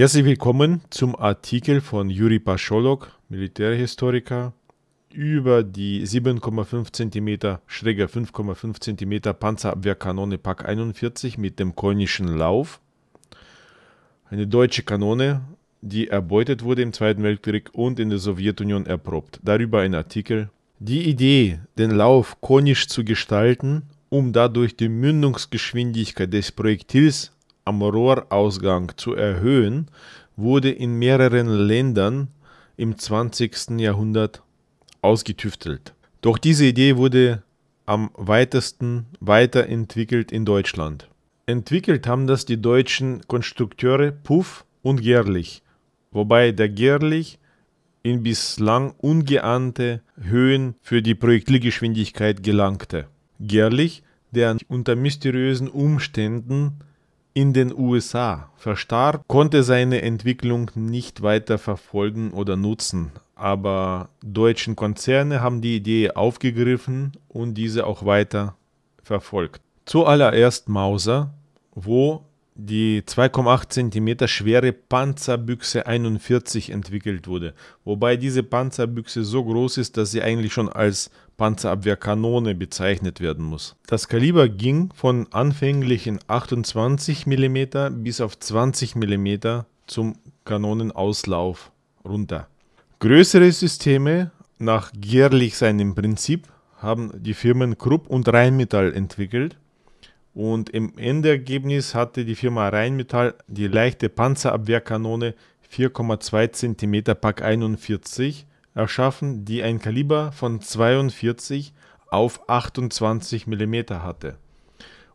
Herzlich willkommen zum Artikel von Juri Pascholok, Militärhistoriker, über die 7,5 cm, schräger 5,5 cm Panzerabwehrkanone Pak 41 mit dem konischen Lauf. Eine deutsche Kanone, die erbeutet wurde im Zweiten Weltkrieg und in der Sowjetunion erprobt. Darüber ein Artikel. Die Idee, den Lauf konisch zu gestalten, um dadurch die Mündungsgeschwindigkeit des Projektils am Rohrausgang zu erhöhen, wurde in mehreren Ländern im 20. Jahrhundert ausgetüftelt. Doch diese Idee wurde am weitesten weiterentwickelt in Deutschland. Entwickelt haben das die deutschen Konstrukteure Puff und Gerlich, wobei der Gerlich in bislang ungeahnte Höhen für die Projektilgeschwindigkeit gelangte. Gerlich, der unter mysteriösen Umständen in den USA verstarb, konnte seine Entwicklung nicht weiter verfolgen oder nutzen. Aber deutsche Konzerne haben die Idee aufgegriffen und diese auch weiter verfolgt. Zuallererst Mauser, wo die 2,8 cm schwere Panzerbüchse 41 entwickelt wurde, wobei diese Panzerbüchse so groß ist, dass sie eigentlich schon als Panzerabwehrkanone bezeichnet werden muss. Das Kaliber ging von anfänglichen 28 mm bis auf 20 mm zum Kanonenauslauf runter. Größere Systeme nach Gerlich seinem Prinzip haben die Firmen Krupp und Rheinmetall entwickelt und im Endergebnis hatte die Firma Rheinmetall die leichte Panzerabwehrkanone 4,2 cm Pak 41 erschaffen, die ein Kaliber von 42 auf 28 mm hatte.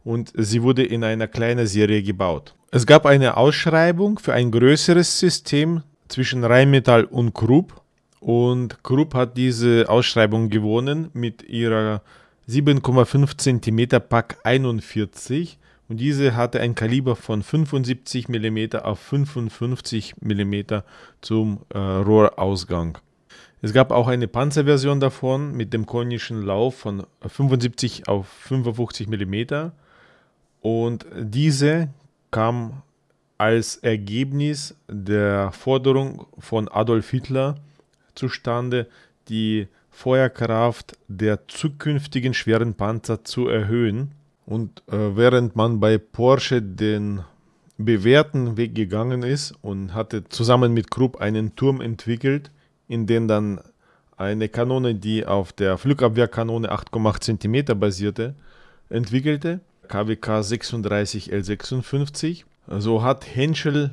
Und sie wurde in einer kleinen Serie gebaut. Es gab eine Ausschreibung für ein größeres System zwischen Rheinmetall und Krupp. Und Krupp hat diese Ausschreibung gewonnen mit ihrer 7,5 cm Pack 41 und diese hatte ein Kaliber von 75 mm auf 55 mm zum äh, Rohrausgang. Es gab auch eine Panzerversion davon mit dem konischen Lauf von 75 auf 55 mm und diese kam als Ergebnis der Forderung von Adolf Hitler zustande, die Feuerkraft der zukünftigen schweren Panzer zu erhöhen. Und äh, während man bei Porsche den bewährten Weg gegangen ist und hatte zusammen mit Krupp einen Turm entwickelt, in dem dann eine Kanone, die auf der Flugabwehrkanone 8,8 cm basierte, entwickelte, KWK 36 L56. So hat Henschel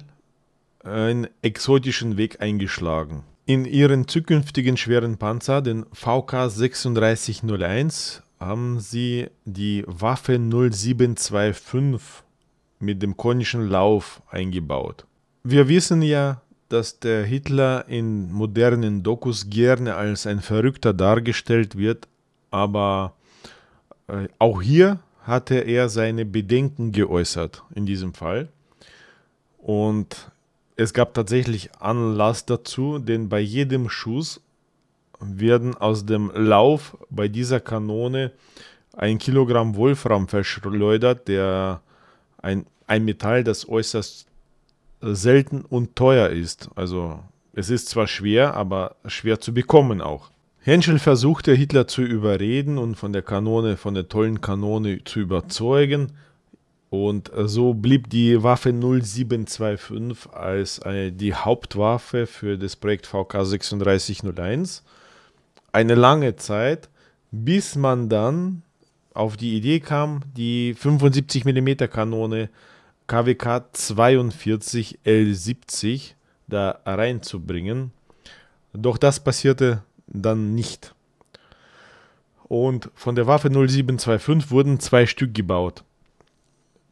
einen exotischen Weg eingeschlagen. In ihren zukünftigen schweren Panzer, den VK 3601, haben sie die Waffe 0725 mit dem konischen Lauf eingebaut. Wir wissen ja, dass der Hitler in modernen Dokus gerne als ein Verrückter dargestellt wird, aber äh, auch hier hatte er seine Bedenken geäußert in diesem Fall. Und es gab tatsächlich Anlass dazu, denn bei jedem Schuss werden aus dem Lauf bei dieser Kanone ein Kilogramm Wolfram verschleudert, der ein, ein Metall, das äußerst selten und teuer ist. Also es ist zwar schwer, aber schwer zu bekommen auch. Henschel versuchte Hitler zu überreden und von der Kanone, von der tollen Kanone zu überzeugen, und äh, so blieb die Waffe 0725 als äh, die Hauptwaffe für das Projekt VK 3601 eine lange Zeit, bis man dann auf die Idee kam, die 75 mm Kanone KWK 42 L70 da reinzubringen. Doch das passierte dann nicht. Und von der Waffe 0725 wurden zwei Stück gebaut.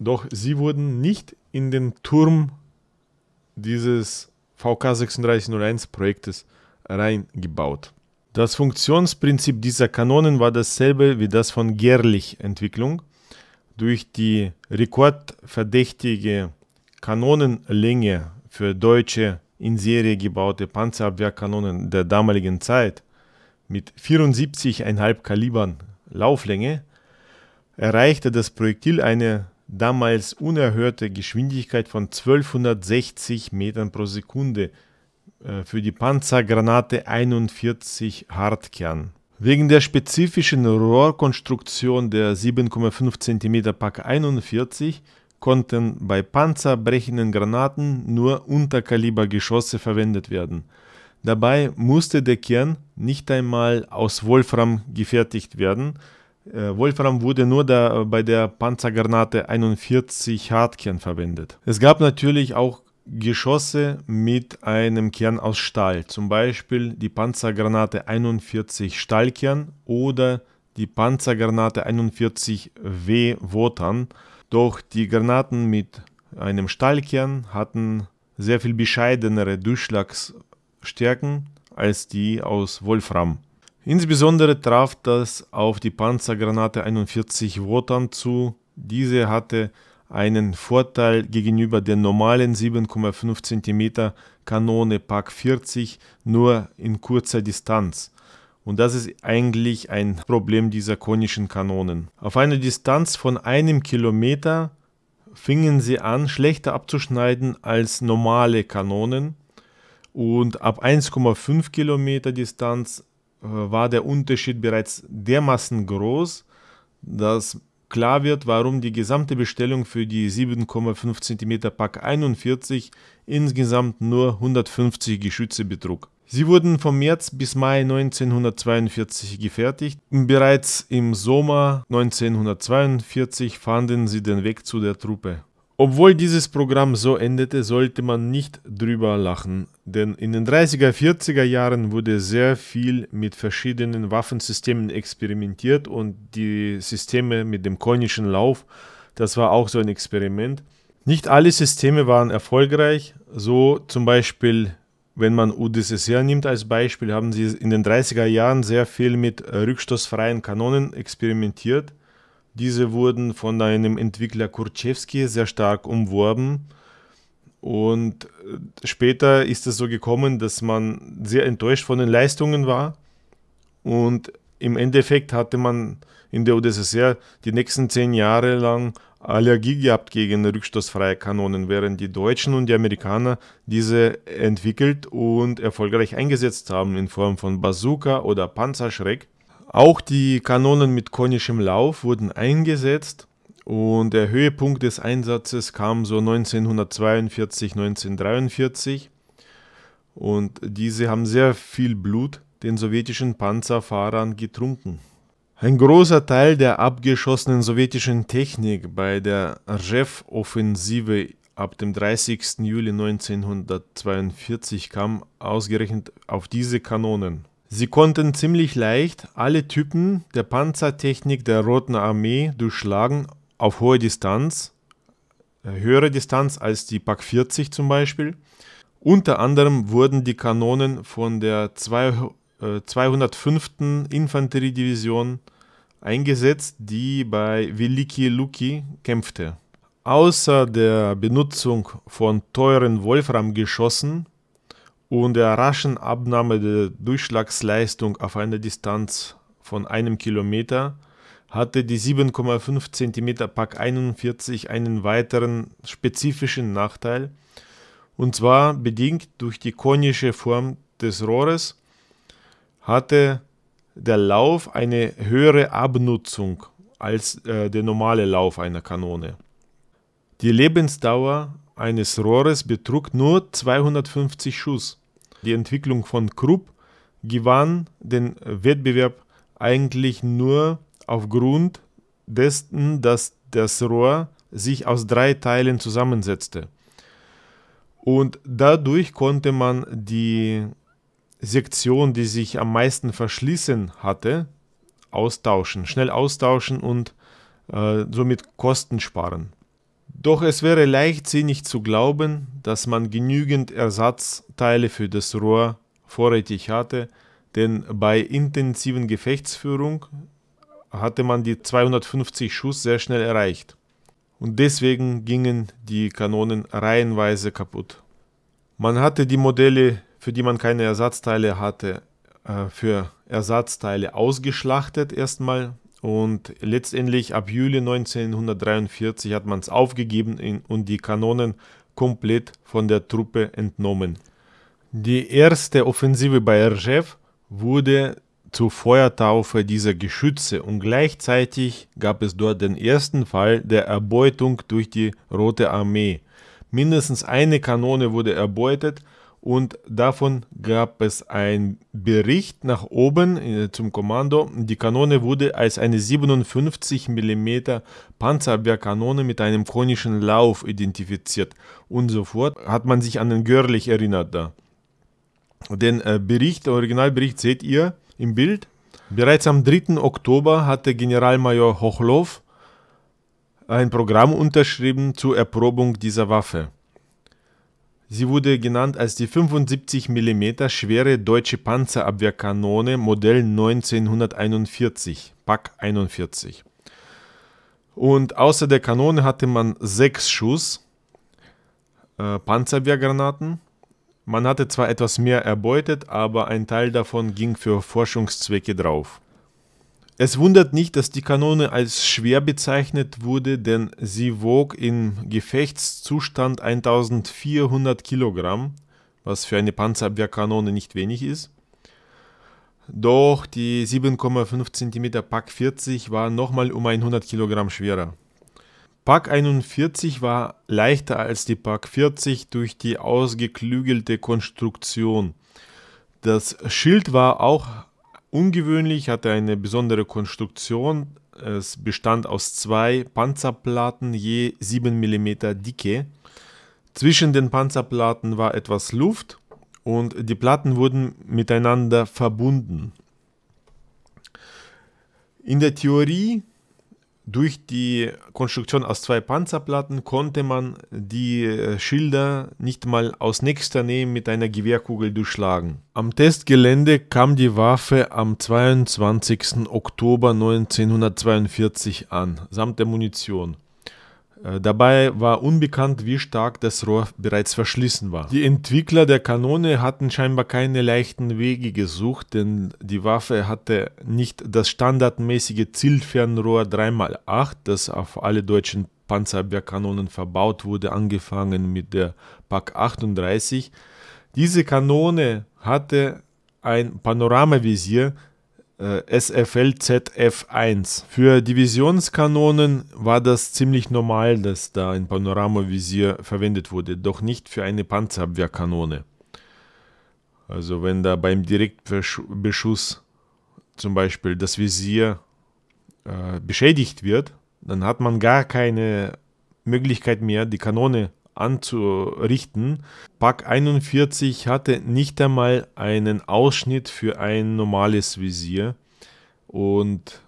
Doch sie wurden nicht in den Turm dieses VK 3601 Projektes reingebaut. Das Funktionsprinzip dieser Kanonen war dasselbe wie das von Gerlich Entwicklung. Durch die rekordverdächtige Kanonenlänge für deutsche in Serie gebaute Panzerabwehrkanonen der damaligen Zeit mit 74,5 Kalibern Lauflänge erreichte das Projektil eine damals unerhörte Geschwindigkeit von 1260 Metern pro Sekunde äh, für die Panzergranate 41 Hartkern. Wegen der spezifischen Rohrkonstruktion der 7,5 cm Pack 41 konnten bei panzerbrechenden Granaten nur Unterkalibergeschosse verwendet werden. Dabei musste der Kern nicht einmal aus Wolfram gefertigt werden. Äh, Wolfram wurde nur da, bei der Panzergranate 41 Hartkern verwendet. Es gab natürlich auch Geschosse mit einem Kern aus Stahl, zum Beispiel die Panzergranate 41 Stahlkern oder die Panzergranate 41 W Wotan. Doch die Granaten mit einem Stahlkern hatten sehr viel bescheidenere Durchschlagsstärken als die aus Wolfram. Insbesondere traf das auf die Panzergranate 41 Wotan zu. Diese hatte einen Vorteil gegenüber der normalen 7,5 cm Kanone Pak 40 nur in kurzer Distanz. Und das ist eigentlich ein Problem dieser konischen Kanonen. Auf einer Distanz von einem Kilometer fingen sie an, schlechter abzuschneiden als normale Kanonen. Und ab 1,5 Kilometer Distanz war der Unterschied bereits dermaßen groß, dass klar wird, warum die gesamte Bestellung für die 7,5 cm Pack 41 insgesamt nur 150 Geschütze betrug. Sie wurden vom März bis Mai 1942 gefertigt. Bereits im Sommer 1942 fanden sie den Weg zu der Truppe. Obwohl dieses Programm so endete, sollte man nicht drüber lachen, denn in den 30er, 40er Jahren wurde sehr viel mit verschiedenen Waffensystemen experimentiert und die Systeme mit dem konischen Lauf, das war auch so ein Experiment. Nicht alle Systeme waren erfolgreich, so zum Beispiel, wenn man UdSSR nimmt als Beispiel, haben sie in den 30er Jahren sehr viel mit rückstoßfreien Kanonen experimentiert diese wurden von einem Entwickler Kurczewski sehr stark umworben. Und äh, später ist es so gekommen, dass man sehr enttäuscht von den Leistungen war. Und im Endeffekt hatte man in der UdSSR die nächsten zehn Jahre lang Allergie gehabt gegen rückstoßfreie Kanonen, während die Deutschen und die Amerikaner diese entwickelt und erfolgreich eingesetzt haben in Form von Bazooka oder Panzerschreck. Auch die Kanonen mit konischem Lauf wurden eingesetzt und der Höhepunkt des Einsatzes kam so 1942, 1943 und diese haben sehr viel Blut den sowjetischen Panzerfahrern getrunken. Ein großer Teil der abgeschossenen sowjetischen Technik bei der Rjev-Offensive ab dem 30. Juli 1942 kam ausgerechnet auf diese Kanonen. Sie konnten ziemlich leicht alle Typen der Panzertechnik der Roten Armee durchschlagen auf hohe Distanz, äh, höhere Distanz als die Pak 40 zum Beispiel. Unter anderem wurden die Kanonen von der 205. Äh, Infanteriedivision eingesetzt, die bei Veliki Luki kämpfte. Außer der Benutzung von teuren Wolframgeschossen und der raschen Abnahme der Durchschlagsleistung auf einer Distanz von einem Kilometer hatte die 7,5 cm Pak 41 einen weiteren spezifischen Nachteil, und zwar bedingt durch die konische Form des Rohres hatte der Lauf eine höhere Abnutzung als äh, der normale Lauf einer Kanone. Die Lebensdauer eines Rohres betrug nur 250 Schuss. Die Entwicklung von Krupp gewann den Wettbewerb eigentlich nur aufgrund dessen, dass das Rohr sich aus drei Teilen zusammensetzte. Und dadurch konnte man die Sektion, die sich am meisten verschließen hatte, austauschen, schnell austauschen und äh, somit Kosten sparen. Doch es wäre leichtsinnig zu glauben, dass man genügend Ersatzteile für das Rohr vorrätig hatte, denn bei intensiven Gefechtsführung hatte man die 250 Schuss sehr schnell erreicht. Und deswegen gingen die Kanonen reihenweise kaputt. Man hatte die Modelle, für die man keine Ersatzteile hatte, äh, für Ersatzteile ausgeschlachtet erstmal und letztendlich ab Juli 1943 hat man es aufgegeben und die Kanonen komplett von der Truppe entnommen. Die erste Offensive bei Rjev wurde zur Feuertaufe dieser Geschütze und gleichzeitig gab es dort den ersten Fall der Erbeutung durch die Rote Armee. Mindestens eine Kanone wurde erbeutet und davon gab es einen Bericht nach oben äh, zum Kommando. Die Kanone wurde als eine 57 mm Panzerabwehrkanone mit einem konischen Lauf identifiziert und sofort hat man sich an den Görlich erinnert da. Den äh, Bericht, Originalbericht seht ihr im Bild. Bereits am 3. Oktober hatte Generalmajor Hochlov ein Programm unterschrieben zur Erprobung dieser Waffe. Sie wurde genannt als die 75 mm schwere deutsche Panzerabwehrkanone Modell 1941, Pak 41. Und außer der Kanone hatte man sechs Schuss äh, Panzerwehrgranaten. Man hatte zwar etwas mehr erbeutet, aber ein Teil davon ging für Forschungszwecke drauf. Es wundert nicht, dass die Kanone als schwer bezeichnet wurde, denn sie wog im Gefechtszustand 1400 Kilogramm, was für eine Panzerabwehrkanone nicht wenig ist. Doch die 7,5 cm Pak 40 war nochmal um 100 Kilogramm schwerer. Pak 41 war leichter als die Pak 40 durch die ausgeklügelte Konstruktion. Das Schild war auch ungewöhnlich, hatte eine besondere Konstruktion. Es bestand aus zwei Panzerplatten je 7 mm Dicke. Zwischen den Panzerplatten war etwas Luft und die Platten wurden miteinander verbunden. In der Theorie durch die Konstruktion aus zwei Panzerplatten konnte man die äh, Schilder nicht mal aus nächster Nähe mit einer Gewehrkugel durchschlagen. Am Testgelände kam die Waffe am 22. Oktober 1942 an, samt der Munition. Äh, dabei war unbekannt, wie stark das Rohr bereits verschlissen war. Die Entwickler der Kanone hatten scheinbar keine leichten Wege gesucht, denn die Waffe hatte nicht das standardmäßige Zielfernrohr 3x8, das auf alle deutschen Panzerabwehrkanonen verbaut wurde, angefangen mit der PAK 38. Diese Kanone hatte ein Panoramavisier, äh, SFL ZF1. Für Divisionskanonen war das ziemlich normal, dass da ein Panoramavisier verwendet wurde, doch nicht für eine Panzerabwehrkanone. Also wenn da beim Direktbeschuss zum Beispiel das Visier äh, beschädigt wird, dann hat man gar keine Möglichkeit mehr, die Kanone anzurichten. Pak 41 hatte nicht einmal einen Ausschnitt für ein normales Visier und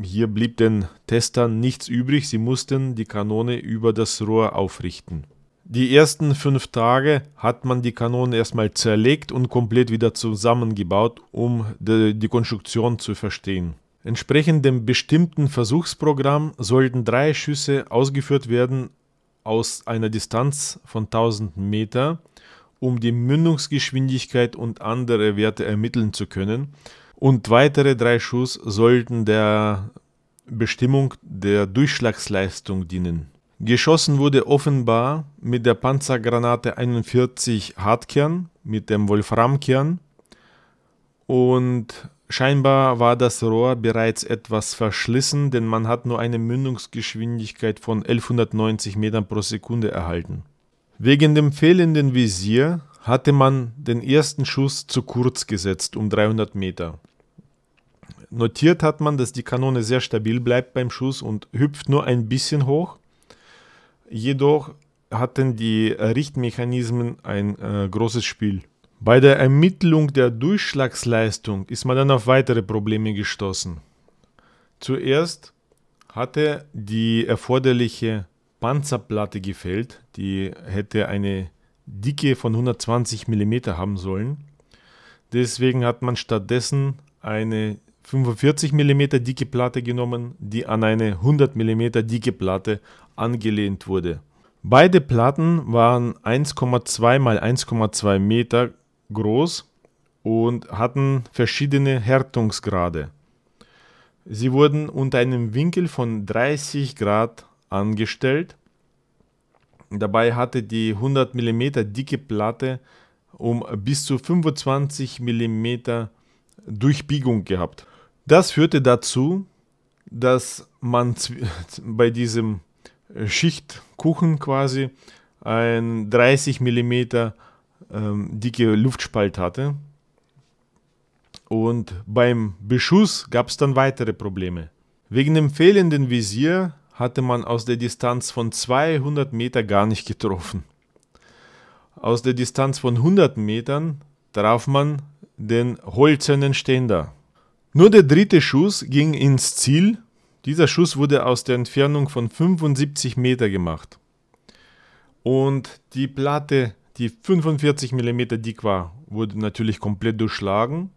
hier blieb den Testern nichts übrig, sie mussten die Kanone über das Rohr aufrichten. Die ersten fünf Tage hat man die Kanone erstmal zerlegt und komplett wieder zusammengebaut, um die Konstruktion zu verstehen. Entsprechend dem bestimmten Versuchsprogramm sollten drei Schüsse ausgeführt werden aus einer Distanz von 1000 Meter, um die Mündungsgeschwindigkeit und andere Werte ermitteln zu können. Und weitere drei Schuss sollten der Bestimmung der Durchschlagsleistung dienen. Geschossen wurde offenbar mit der Panzergranate 41 Hartkern mit dem Wolframkern und Scheinbar war das Rohr bereits etwas verschlissen, denn man hat nur eine Mündungsgeschwindigkeit von 1190 Metern pro Sekunde erhalten. Wegen dem fehlenden Visier hatte man den ersten Schuss zu kurz gesetzt, um 300 Meter. Notiert hat man, dass die Kanone sehr stabil bleibt beim Schuss und hüpft nur ein bisschen hoch. Jedoch hatten die Richtmechanismen ein äh, großes Spiel. Bei der Ermittlung der Durchschlagsleistung ist man dann auf weitere Probleme gestoßen. Zuerst hatte die erforderliche Panzerplatte gefehlt, die hätte eine Dicke von 120 mm haben sollen. Deswegen hat man stattdessen eine 45 mm dicke Platte genommen, die an eine 100 mm dicke Platte angelehnt wurde. Beide Platten waren 1,2 x 1,2 Meter groß und hatten verschiedene Härtungsgrade. Sie wurden unter einem Winkel von 30 Grad angestellt. Dabei hatte die 100 mm dicke Platte um bis zu 25 mm Durchbiegung gehabt. Das führte dazu, dass man bei diesem Schichtkuchen quasi ein 30 mm ähm, dicke Luftspalt hatte. Und beim Beschuss gab es dann weitere Probleme. Wegen dem fehlenden Visier hatte man aus der Distanz von 200 Meter gar nicht getroffen. Aus der Distanz von 100 Metern traf man den holzernen Ständer. Nur der dritte Schuss ging ins Ziel. Dieser Schuss wurde aus der Entfernung von 75 Meter gemacht. Und die Platte, die 45 mm dick war, wurde natürlich komplett durchschlagen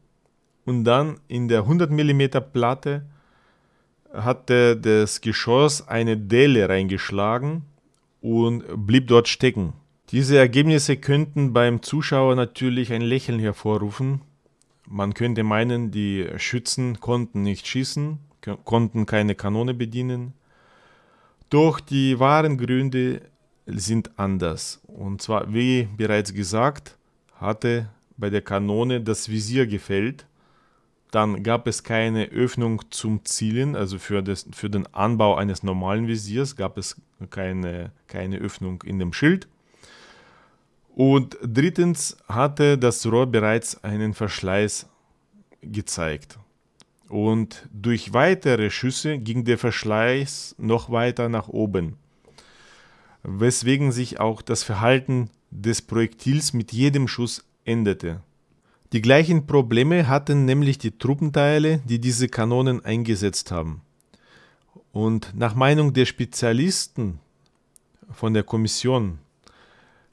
und dann in der 100 mm Platte hatte das Geschoss eine Delle reingeschlagen und blieb dort stecken. Diese Ergebnisse könnten beim Zuschauer natürlich ein Lächeln hervorrufen. Man könnte meinen, die Schützen konnten nicht schießen, konnten keine Kanone bedienen. Doch die wahren Gründe sind anders. Und zwar, wie bereits gesagt, hatte bei der Kanone das Visier gefällt dann gab es keine Öffnung zum Zielen, also für, das, für den Anbau eines normalen Visiers gab es keine, keine Öffnung in dem Schild. Und drittens hatte das Rohr bereits einen Verschleiß gezeigt. Und durch weitere Schüsse ging der Verschleiß noch weiter nach oben, weswegen sich auch das Verhalten des Projektils mit jedem Schuss änderte. Die gleichen Probleme hatten nämlich die Truppenteile, die diese Kanonen eingesetzt haben. Und nach Meinung der Spezialisten von der Kommission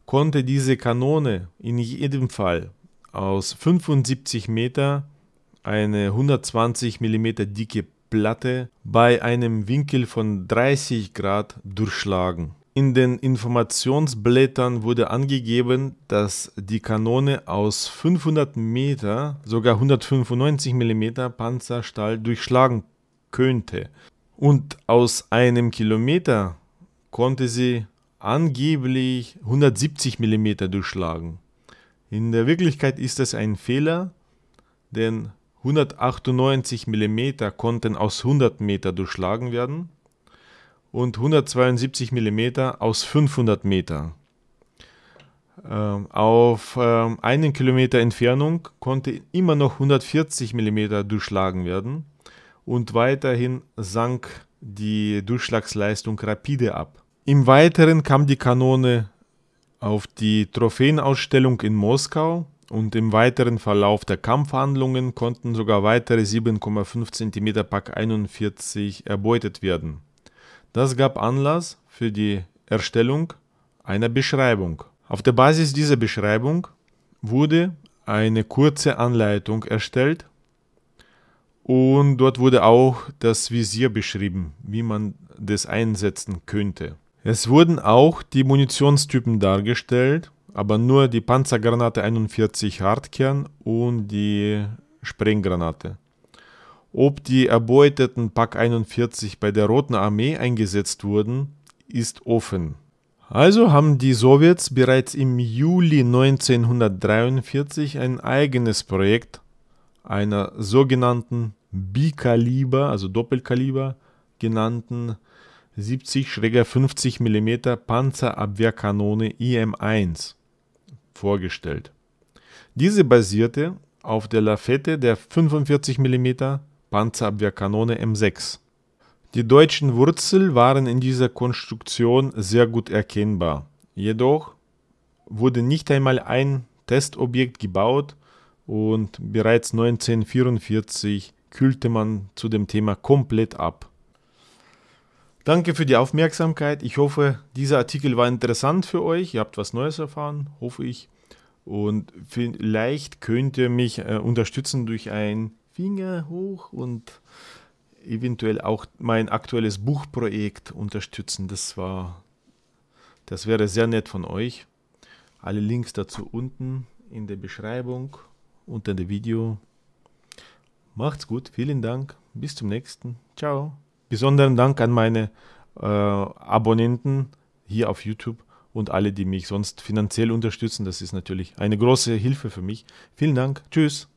konnte diese Kanone in jedem Fall aus 75 Meter eine 120 mm dicke Platte bei einem Winkel von 30 Grad durchschlagen. In den Informationsblättern wurde angegeben, dass die Kanone aus 500 Meter sogar 195 mm Panzerstahl durchschlagen könnte. Und aus einem Kilometer konnte sie angeblich 170 mm durchschlagen. In der Wirklichkeit ist das ein Fehler, denn 198 mm konnten aus 100 Meter durchschlagen werden und 172 mm aus 500 Meter. Ähm, auf ähm, einen Kilometer Entfernung konnte immer noch 140 mm durchschlagen werden und weiterhin sank die Durchschlagsleistung rapide ab. Im Weiteren kam die Kanone auf die Trophäenausstellung in Moskau und im weiteren Verlauf der Kampfhandlungen konnten sogar weitere 7,5 cm Pak 41 erbeutet werden. Das gab Anlass für die Erstellung einer Beschreibung. Auf der Basis dieser Beschreibung wurde eine kurze Anleitung erstellt und dort wurde auch das Visier beschrieben, wie man das einsetzen könnte. Es wurden auch die Munitionstypen dargestellt, aber nur die Panzergranate 41 Hartkern und die Sprenggranate. Ob die erbeuteten Pak 41 bei der Roten Armee eingesetzt wurden, ist offen. Also haben die Sowjets bereits im Juli 1943 ein eigenes Projekt einer sogenannten Bikaliber, also Doppelkaliber genannten 70-50 mm Panzerabwehrkanone IM-1 vorgestellt. Diese basierte auf der Lafette der 45 mm Panzerabwehrkanone M6. Die deutschen Wurzeln waren in dieser Konstruktion sehr gut erkennbar. Jedoch wurde nicht einmal ein Testobjekt gebaut und bereits 1944 kühlte man zu dem Thema komplett ab. Danke für die Aufmerksamkeit. Ich hoffe, dieser Artikel war interessant für euch. Ihr habt was Neues erfahren, hoffe ich. Und vielleicht könnt ihr mich äh, unterstützen durch ein Finger hoch und eventuell auch mein aktuelles Buchprojekt unterstützen. Das war, das wäre sehr nett von euch. Alle Links dazu unten in der Beschreibung unter dem Video. Macht's gut, vielen Dank, bis zum nächsten. Ciao. Besonderen Dank an meine äh, Abonnenten hier auf YouTube und alle, die mich sonst finanziell unterstützen. Das ist natürlich eine große Hilfe für mich. Vielen Dank. Tschüss.